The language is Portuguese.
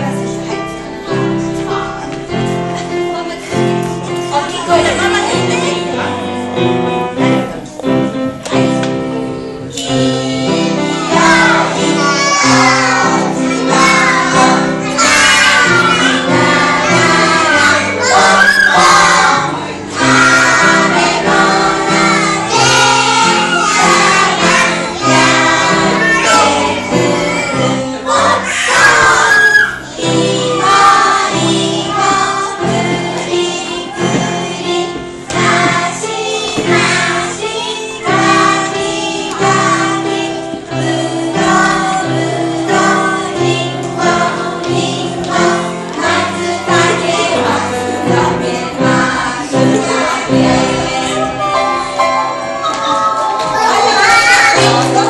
nessa 나왔어?